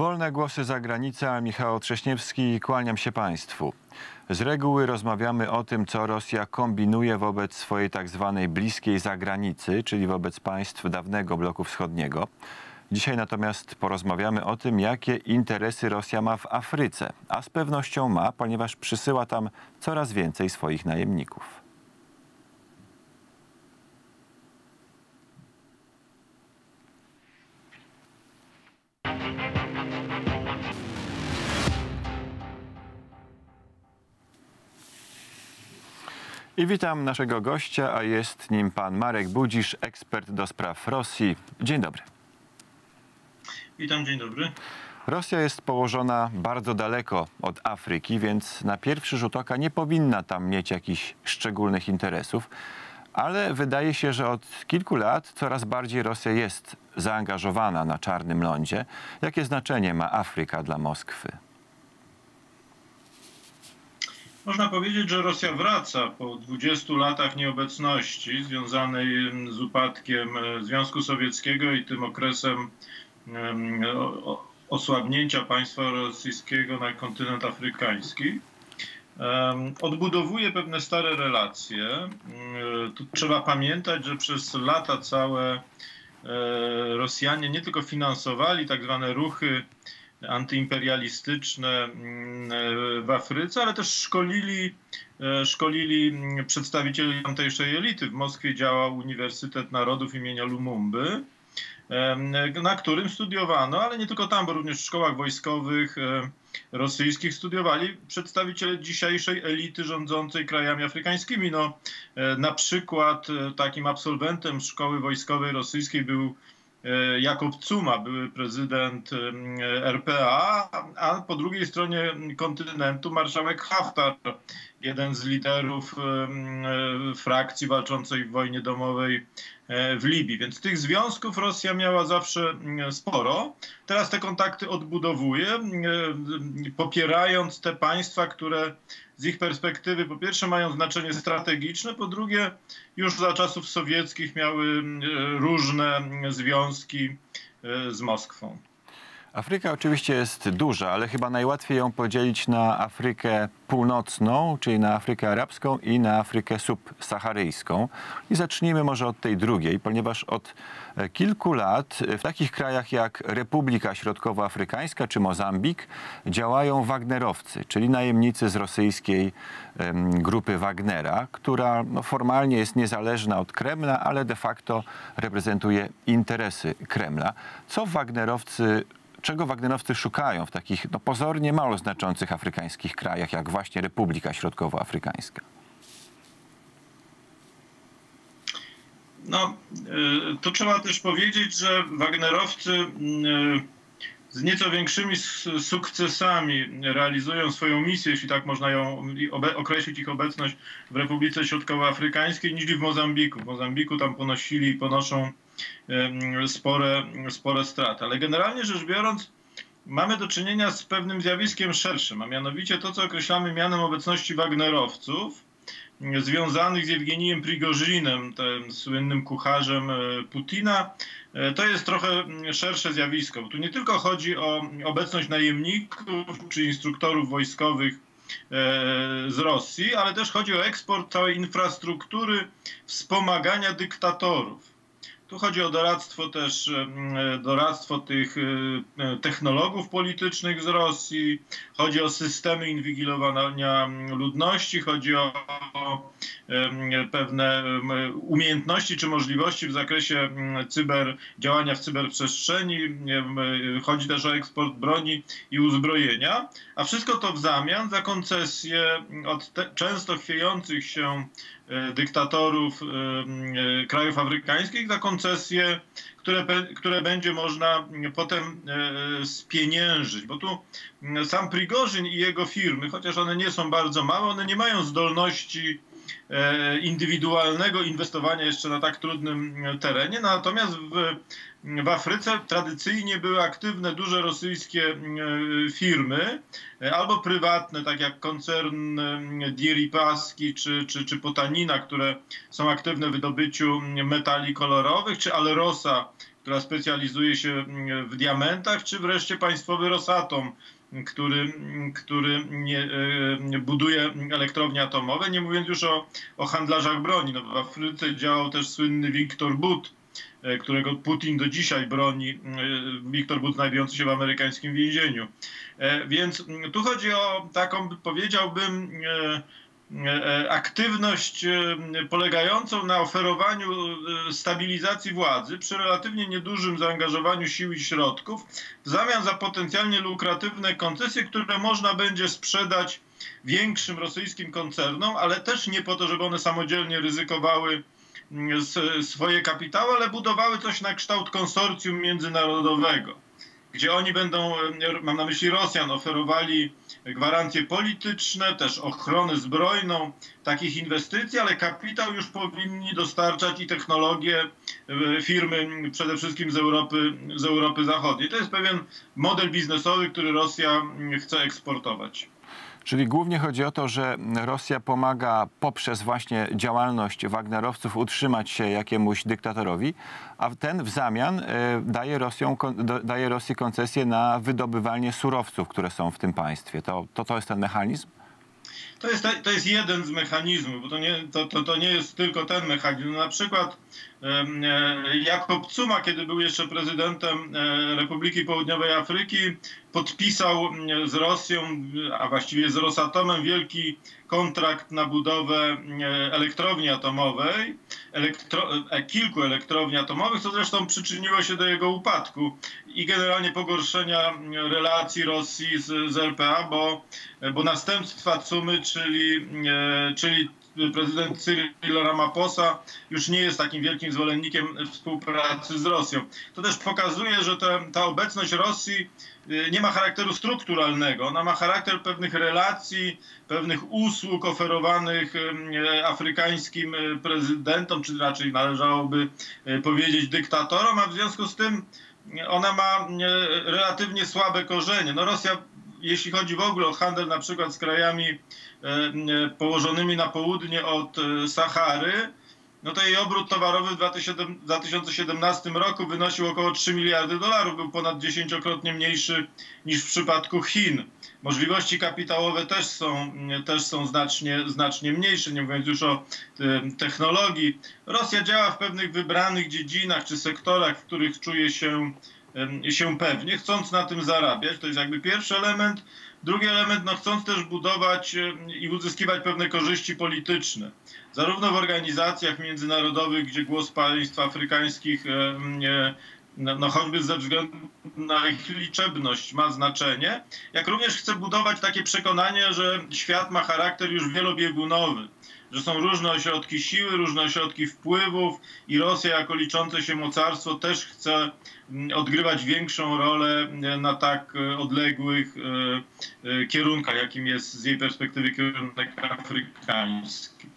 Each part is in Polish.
Wolne głosy za granicą, Michał Trześniewski, kłaniam się Państwu. Z reguły rozmawiamy o tym, co Rosja kombinuje wobec swojej tak zwanej bliskiej zagranicy, czyli wobec państw dawnego bloku wschodniego. Dzisiaj natomiast porozmawiamy o tym, jakie interesy Rosja ma w Afryce, a z pewnością ma, ponieważ przysyła tam coraz więcej swoich najemników. I witam naszego gościa, a jest nim pan Marek Budzisz, ekspert do spraw Rosji. Dzień dobry. Witam, dzień dobry. Rosja jest położona bardzo daleko od Afryki, więc na pierwszy rzut oka nie powinna tam mieć jakichś szczególnych interesów, ale wydaje się, że od kilku lat coraz bardziej Rosja jest zaangażowana na czarnym lądzie. Jakie znaczenie ma Afryka dla Moskwy? Można powiedzieć, że Rosja wraca po 20 latach nieobecności związanej z upadkiem e, Związku Sowieckiego i tym okresem osłabnięcia państwa rosyjskiego na kontynent afrykański. Odbudowuje pewne stare relacje. E, tu trzeba pamiętać, że przez lata całe e, Rosjanie nie tylko finansowali tak zwane ruchy antyimperialistyczne mm, w Afryce, ale też szkolili, e, szkolili przedstawicieli tamtejszej elity. W Moskwie działał Uniwersytet Narodów imienia Lumumby, na którym studiowano, ale nie tylko tam, bo również w szkołach wojskowych e, rosyjskich studiowali przedstawiciele dzisiejszej elity rządzącej krajami afrykańskimi. No, e, na przykład takim absolwentem szkoły wojskowej rosyjskiej był E, Jakob Cuma, były prezydent RPA, a po drugiej stronie kontynentu marszałek Haftar, jeden z liderów e, frakcji walczącej w wojnie domowej w Libii. Więc tych związków Rosja miała zawsze sporo. Teraz te kontakty odbudowuje, popierając te państwa, które z ich perspektywy po pierwsze mają znaczenie strategiczne, po drugie już za czasów sowieckich miały różne związki e, z Moskwą. Afryka oczywiście jest duża, ale chyba najłatwiej ją podzielić na Afrykę Północną, czyli na Afrykę Arabską i na Afrykę subsaharyjską. I zacznijmy może od tej drugiej, ponieważ od e, kilku lat w takich krajach jak Republika Środkowoafrykańska czy Mozambik działają Wagnerowcy, czyli najemnicy z rosyjskiej grupy Wagnera, która no, formalnie jest niezależna od Kremla, ale de facto reprezentuje interesy Kremla. Co Wagnerowcy czego Wagnerowcy szukają w takich no, pozornie mało znaczących afrykańskich krajach, jak właśnie Republika Środkowoafrykańska? No, y, tu trzeba też powiedzieć, że Wagnerowcy y, z nieco większymi sukcesami realizują swoją misję, jeśli tak można ją określić ich obecność w Republice Środkowoafrykańskiej, niż w Mozambiku. W Mozambiku tam ponosili i ponoszą spore, spore straty. Ale generalnie rzecz biorąc, mamy do czynienia z pewnym zjawiskiem szerszym, a mianowicie to, co określamy mianem obecności Wagnerowców, związanych z Jewgenijem Prigorzynem, tym słynnym kucharzem e, Putina, e, to jest trochę szersze zjawisko. Tu nie tylko chodzi o obecność najemników czy instruktorów wojskowych e, z Rosji, ale też chodzi o eksport całej infrastruktury wspomagania dyktatorów. Tu chodzi o doradztwo też, e, doradztwo tych e, technologów politycznych z Rosji, chodzi o systemy inwigilowania ludności, chodzi o pewne umiejętności czy możliwości w zakresie cyber, działania w cyberprzestrzeni, chodzi też o eksport broni i uzbrojenia, a wszystko to w zamian za koncesje od te, często chwiejących się e, dyktatorów e, krajów afrykańskich za koncesje, które, które będzie można potem e, spieniężyć. Bo tu sam Prigorzyn i jego firmy, chociaż one nie są bardzo małe, one nie mają zdolności E, indywidualnego inwestowania jeszcze na tak trudnym terenie. Natomiast w, w Afryce tradycyjnie były aktywne duże rosyjskie e, firmy, e, albo prywatne, tak jak koncern Diripaski czy, czy, czy Potanina, które są aktywne w wydobyciu metali kolorowych, czy Alrosa, która specjalizuje się w diamentach, czy wreszcie państwowy Rosatom, który, który nie, buduje elektrownie atomowe, nie mówiąc już o, o handlarzach broni. No w Afryce działał też słynny Wiktor But, E, którego Putin do dzisiaj broni, e, Wiktor But znajdujący się w amerykańskim więzieniu. E, więc tu chodzi o taką, powiedziałbym, aktywność polegającą na oferowaniu stabilizacji władzy przy relatywnie niedużym zaangażowaniu sił i środków w zamian za potencjalnie lukratywne koncesje, które można będzie sprzedać większym rosyjskim koncernom, ale też nie po to, żeby one samodzielnie ryzykowały swoje kapitały, ale budowały coś na kształt konsorcjum międzynarodowego, gdzie oni będą, mam na myśli Rosjan, oferowali gwarancje polityczne, też ochronę zbrojną takich inwestycji, ale kapitał już powinni dostarczać i technologie firmy przede wszystkim z Europy, z Europy Zachodniej. To jest pewien model biznesowy, który Rosja chce eksportować. Czyli głównie chodzi o to, że Rosja pomaga poprzez właśnie działalność Wagnerowców utrzymać się jakiemuś dyktatorowi, a ten w zamian e, daje, Rosją, daje Rosji koncesję na wydobywanie surowców, które są w tym państwie. To, to, to jest ten mechanizm? To jest, to jest jeden z mechanizmów, bo to nie, to, to, to nie jest tylko ten mechanizm. Na przykład e, Jakob Zuma, kiedy był jeszcze prezydentem e, Republiki Południowej Afryki, podpisał z Rosją, a właściwie z Rosatomem wielki kontrakt na budowę e, elektrowni atomowej, elektro, kilku elektrowni atomowych, co zresztą przyczyniło się do jego upadku i generalnie pogorszenia relacji Rosji z, z RPA, bo, bo następstwa Cumy, czyli, czyli prezydent Cyril Ramaphosa już nie jest takim wielkim zwolennikiem współpracy z Rosją. To też pokazuje, że te, ta obecność Rosji y, nie ma charakteru strukturalnego. Ona ma charakter pewnych relacji, pewnych usług oferowanych y, afrykańskim y, prezydentom, czy raczej należałoby powiedzieć dyktatorom, a w związku z tym ona ma relatywnie słabe korzenie. No Rosja, jeśli chodzi w ogóle o handel na przykład z krajami E, położonymi na południe od e, Sahary, no to jej obrót towarowy w 2017 roku wynosił około 3 miliardy dolarów, był ponad dziesięciokrotnie mniejszy niż w przypadku Chin. Możliwości kapitałowe też są, też są znacznie, znacznie mniejsze, nie mówiąc już o e, technologii. Rosja działa w pewnych wybranych dziedzinach czy sektorach, w których czuje się, się pewnie, chcąc na tym zarabiać. To jest jakby pierwszy element. Drugi element, no chcąc też budować i uzyskiwać pewne korzyści polityczne, zarówno w organizacjach międzynarodowych, gdzie głos państw afrykańskich, no, no choćby ze względu na ich liczebność ma znaczenie, jak również chce budować takie przekonanie, że świat ma charakter już wielobiegunowy, że są różne ośrodki siły, różne ośrodki wpływów i Rosja jako liczące się mocarstwo też chce mm, odgrywać większą rolę e, na tak e, odległych e, kierunkach, jakim jest z jej perspektywy kierunek afrykański.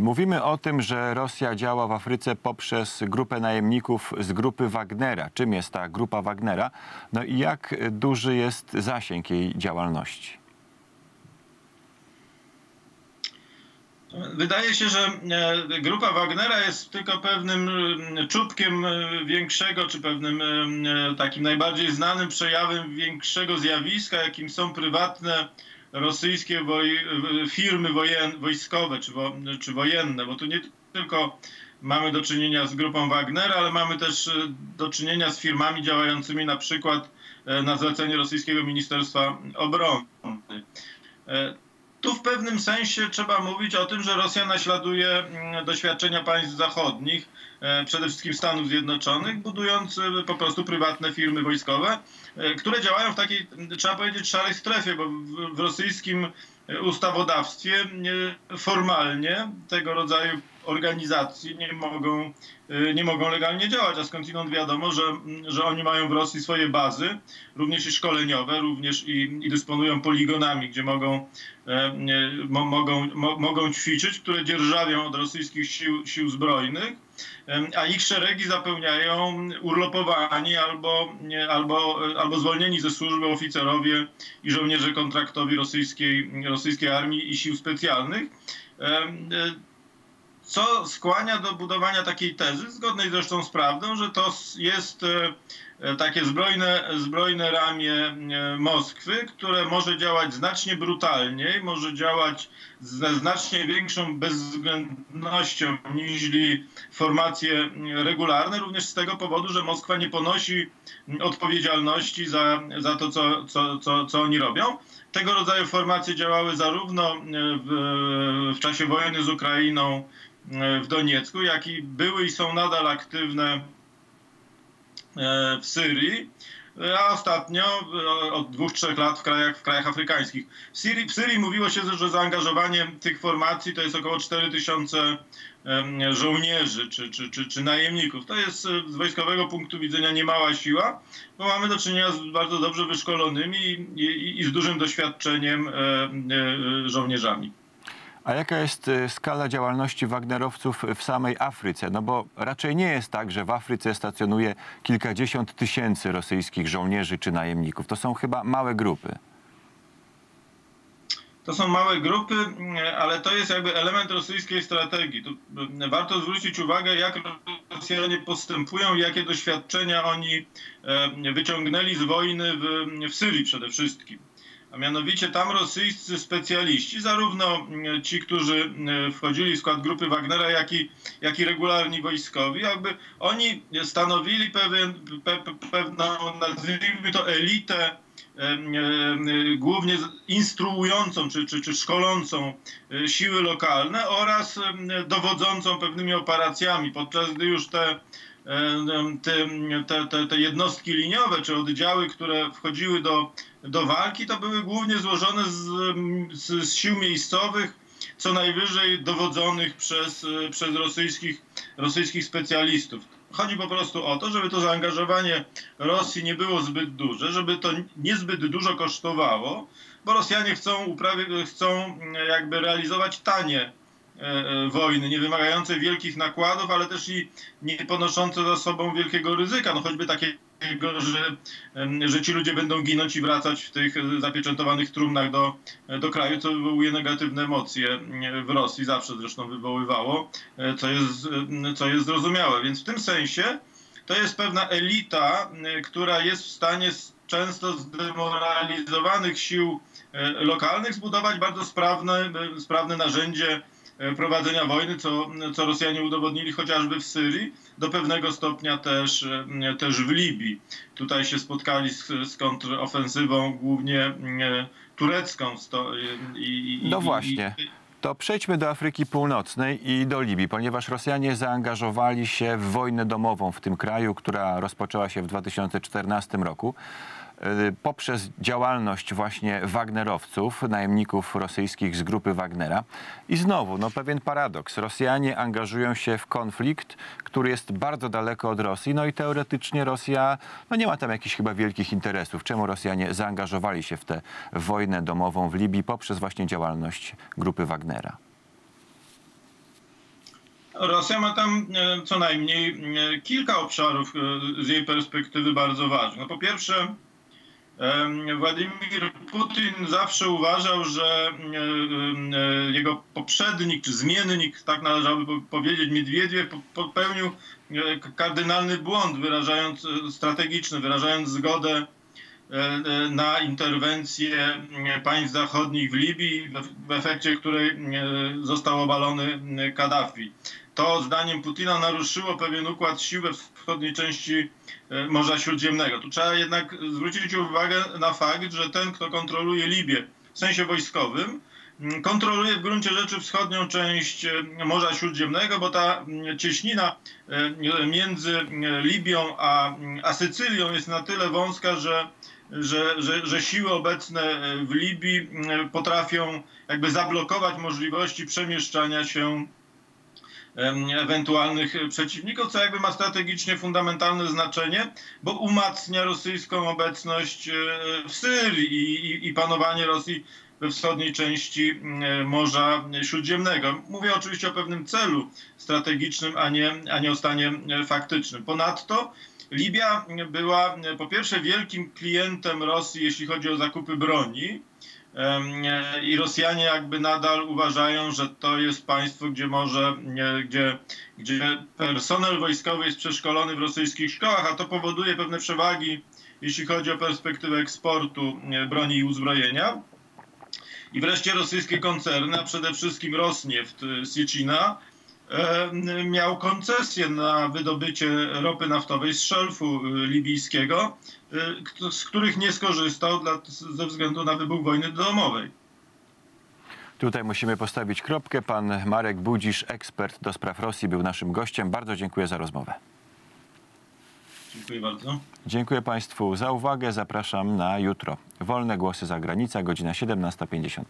Mówimy o tym, że Rosja działa w Afryce poprzez grupę najemników z grupy Wagnera. Czym jest ta grupa Wagnera? No i jak duży jest zasięg jej działalności? Wydaje się, że e, grupa Wagnera jest tylko pewnym e, czubkiem e, większego, czy pewnym takim najbardziej znanym przejawem większego zjawiska, jakim są prywatne rosyjskie woj firmy wojen wojskowe czy, wo czy wojenne, bo tu nie tylko mamy do czynienia z grupą Wagnera, ale mamy też do czynienia z firmami działającymi na przykład na zlecenie rosyjskiego Ministerstwa Obrony. Tu w pewnym sensie trzeba mówić o tym, że Rosja naśladuje mm, doświadczenia państw zachodnich, e, przede wszystkim Stanów Zjednoczonych, budując e, po prostu prywatne firmy wojskowe, e, które działają w takiej, trzeba powiedzieć, szarej strefie, bo w rosyjskim ustawodawstwie formalnie tego rodzaju organizacji nie mogą, y, nie mogą legalnie działać, a skądinąd wiadomo, że, że oni mają w Rosji swoje bazy, również i szkoleniowe, również i, i dysponują poligonami, gdzie mogą, e, mo, mogą, mo, mogą ćwiczyć, które dzierżawią od rosyjskich sił, sił zbrojnych, a ich szeregi zapełniają urlopowani albo, albo, albo zwolnieni ze służby oficerowie i żołnierze kontraktowi rosyjskiej, rosyjskiej armii i sił specjalnych. E, co skłania do budowania takiej tezy, zgodnej zresztą z prawdą, że to jest takie zbrojne, zbrojne ramię Moskwy, które może działać znacznie brutalniej, może działać ze znacznie większą bezwzględnością niż formacje regularne, również z tego powodu, że Moskwa nie ponosi odpowiedzialności za, za to, co, co, co, co oni robią. Tego rodzaju formacje działały zarówno w, w czasie wojny z Ukrainą w Doniecku, jak i były i są nadal aktywne w Syrii a ostatnio od dwóch, trzech lat w krajach, w krajach afrykańskich. W Syrii, w Syrii mówiło się, że zaangażowanie tych formacji to jest około 4 tysiące żołnierzy czy, czy, czy, czy najemników. To jest e, z wojskowego punktu widzenia niemała siła, bo mamy do czynienia z bardzo dobrze wyszkolonymi i, i, i z dużym doświadczeniem e, e, żołnierzami. A jaka jest y, skala działalności Wagnerowców w samej Afryce? No bo raczej nie jest tak, że w Afryce stacjonuje kilkadziesiąt tysięcy rosyjskich żołnierzy czy najemników. To są chyba małe grupy. To są małe grupy, ale to jest jakby element rosyjskiej strategii. Tu y, warto zwrócić uwagę, jak Rosjanie postępują, jakie doświadczenia oni e, wyciągnęli z wojny w, w Syrii przede wszystkim. A mianowicie tam rosyjscy specjaliści, zarówno mm, ci, którzy mm, wchodzili w skład grupy Wagnera, jak i, jak i regularni wojskowi, jakby oni stanowili pewien, pe, pewną, nazwijmy to, elitę głównie instruującą czy, czy, czy szkolącą e, siły lokalne oraz dowodzącą pewnymi operacjami, podczas gdy już te te, te, te, jednostki liniowe czy oddziały, które wchodziły do, do walki, to były głównie złożone z, z, z sił miejscowych, co najwyżej dowodzonych przez, przez rosyjskich, rosyjskich specjalistów. Chodzi po prostu o to, żeby to zaangażowanie Rosji nie było zbyt duże, żeby to niezbyt dużo kosztowało, bo Rosjanie chcą, uprawy, chcą jakby realizować tanie wojny, nie wymagające wielkich nakładów, ale też i nie ponoszące za sobą wielkiego ryzyka, no choćby takiego, że, że ci ludzie będą ginąć i wracać w tych zapieczętowanych trumnach do, do kraju, co wywołuje negatywne emocje w Rosji, zawsze zresztą wywoływało, e, co jest, co jest zrozumiałe. Więc w tym sensie to jest pewna elita, która jest w stanie często zdemoralizowanych sił lokalnych zbudować bardzo sprawne, sprawne narzędzie E, prowadzenia wojny, co, co Rosjanie udowodnili chociażby w Syrii, do pewnego stopnia też, e, też w Libii. Tutaj się spotkali z, z kontrofensywą głównie e, turecką. Sto, i, no właśnie. To przejdźmy do Afryki Północnej i do Libii, ponieważ Rosjanie zaangażowali się w wojnę domową w tym kraju, która rozpoczęła się w 2014 roku. Y, poprzez działalność właśnie Wagnerowców, najemników rosyjskich z grupy Wagnera. I znowu, no pewien paradoks. Rosjanie angażują się w konflikt, który jest bardzo daleko od Rosji, no i teoretycznie Rosja no nie ma tam jakichś chyba wielkich interesów. Czemu Rosjanie zaangażowali się w tę wojnę domową w Libii poprzez właśnie działalność grupy Wagnera? Rosja ma tam e, co najmniej e, kilka obszarów e, z jej perspektywy bardzo ważnych. No po pierwsze, Władimir Putin zawsze uważał, że jego poprzednik, czy zmiennik, tak należałoby powiedzieć, Miedwiediew popełnił kardynalny błąd wyrażając, strategiczny, wyrażając zgodę na interwencję państw zachodnich w Libii, w efekcie której został obalony Kaddafi. To zdaniem Putina naruszyło pewien układ sił we wschodniej części E, Morza Śródziemnego. Tu trzeba jednak zwrócić uwagę na fakt, że ten, kto kontroluje Libię w sensie wojskowym, kontroluje w gruncie rzeczy wschodnią część e, Morza Śródziemnego, bo ta cieśnina e, między Libią a, a Sycylią jest na tyle wąska, że, że, że, że siły obecne w Libii potrafią jakby zablokować możliwości przemieszczania się ewentualnych przeciwników, co jakby ma strategicznie fundamentalne znaczenie, bo umacnia rosyjską obecność e, w Syrii i, i panowanie Rosji we wschodniej części Morza Śródziemnego. Mówię oczywiście o pewnym celu strategicznym, a nie, a nie o stanie faktycznym. Ponadto Libia była e, po pierwsze wielkim klientem Rosji, jeśli chodzi o zakupy broni. E, I Rosjanie jakby nadal uważają, że to jest państwo, gdzie może, e, gdzie, gdzie personel wojskowy jest przeszkolony w rosyjskich szkołach, a to powoduje pewne przewagi, jeśli chodzi o perspektywę eksportu e, broni i uzbrojenia. I wreszcie rosyjskie koncerny, a przede wszystkim Rosnieft Siecina, miał koncesję na wydobycie ropy naftowej z szelfu e, libijskiego, kto- z których nie skorzystał dla, ze względu na wybuch wojny domowej. Tutaj musimy postawić kropkę. Pan Marek Budzisz, ekspert do spraw Rosji, był naszym gościem. Bardzo dziękuję za rozmowę. Dziękuję bardzo. Dziękuję Państwu za uwagę. Zapraszam na jutro. Wolne głosy za granica, godzina 17.55.